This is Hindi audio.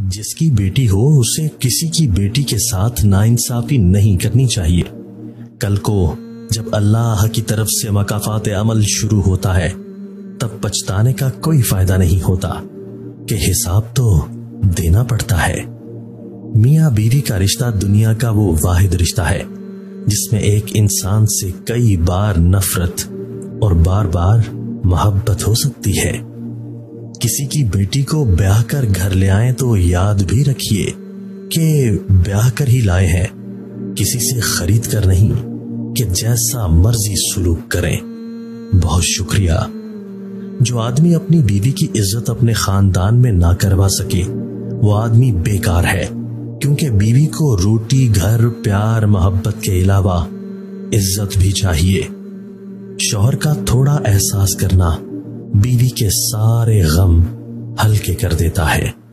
जिसकी बेटी हो, उसे किसी की बेटी के साथ नाइंसाफी नहीं करनी चाहिए। कल को, जब अल्लाह की तरफ़ से मकाफात अमल शुरू होता है, तब पछताने का कोई फ़ायदा नहीं होता, कि हिसाब तो देना पड़ता है। मियाँ बीवी का रिश्ता दुनिया का वो वाहिद रिश्ता है, जिसमें एक इंसान से कई बार नफरत और बार बार मोहब्बत हो सकती है। किसी की बेटी को ब्याह कर घर ले आए तो याद भी रखिए कि ब्याह कर ही लाए हैं। किसी से खरीद कर नहीं, कि जैसा मर्ज़ी सुलूक करें। बहुत शुक्रिया। जो आदमी अपनी बीवी की इज़्ज़त अपने खानदान में ना करवा सके, वो आदमी बेकार है, क्योंकि बीवी को रोटी, घर, प्यार, मोहब्बत के अलावा इज़्ज़त भी चाहिए। शोहर का थोड़ा एहसास करना बीवी के सारे गम हल्के कर देता है।